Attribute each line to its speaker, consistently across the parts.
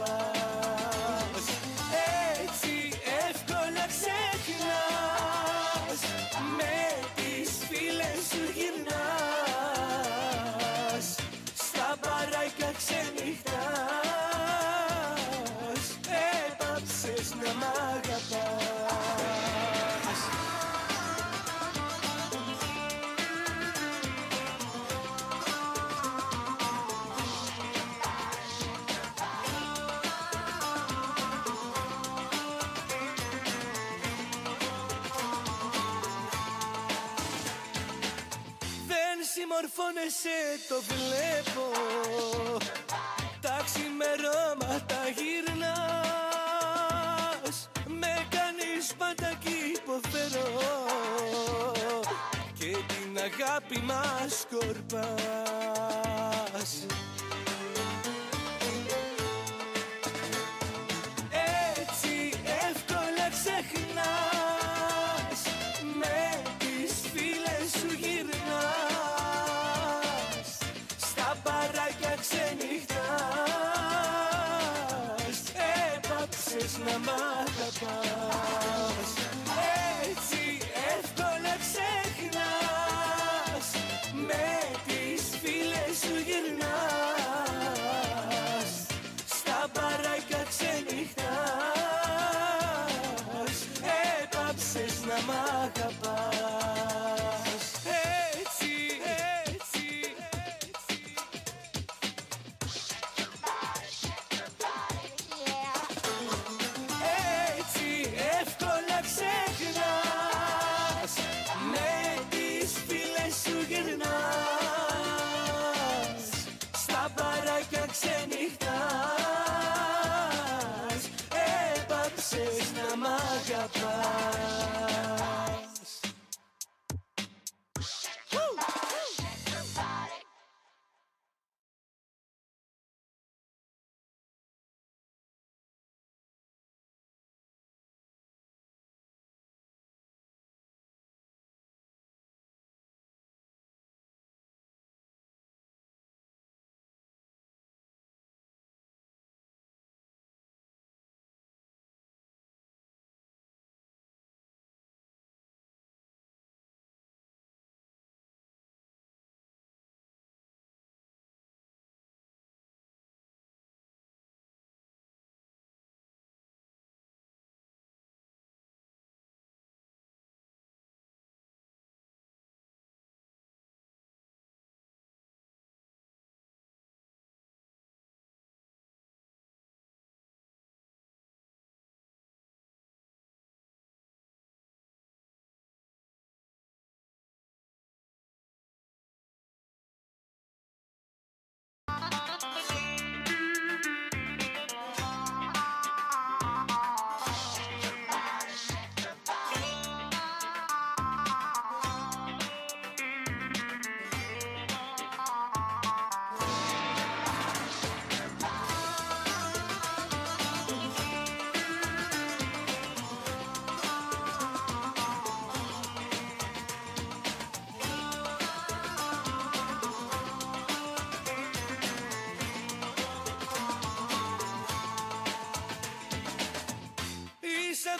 Speaker 1: αγαπάς συμμορφώνεσαι το βλέπω. Τα ξημερώματα γυρνάς. Με κάνεις πάντα κι υποφέρω. Και την αγάπη μας σκορπάς Έπαψες να μ' αγαπάς. Έτσι εύκολα ξεχνάς Με τις φίλες σου γυρνάς. Στα παράκια ξενυχτάς. Έπαψες να μ' αγαπάς αγαπάς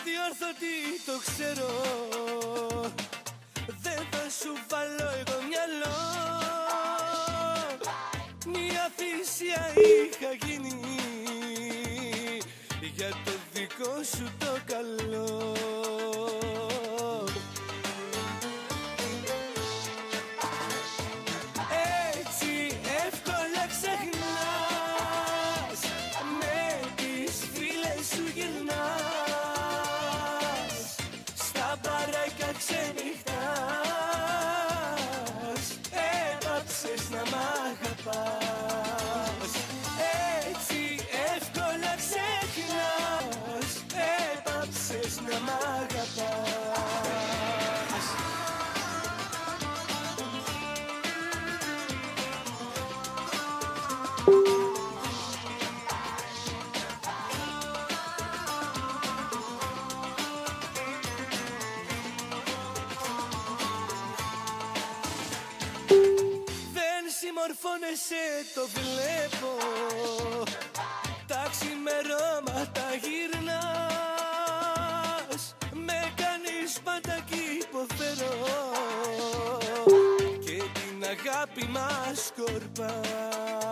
Speaker 1: αδιόρθωτη, το ξέρω. Δεν θα σου βάλω εγώ μυαλό. Μια θυσία είχα γίνει. Για το δικό σου το καλό να μ' αγαπάς Δεν συμμορφώνεσαι το βλέπω. Τα ξημερώματα πάντα Pimaș corpa.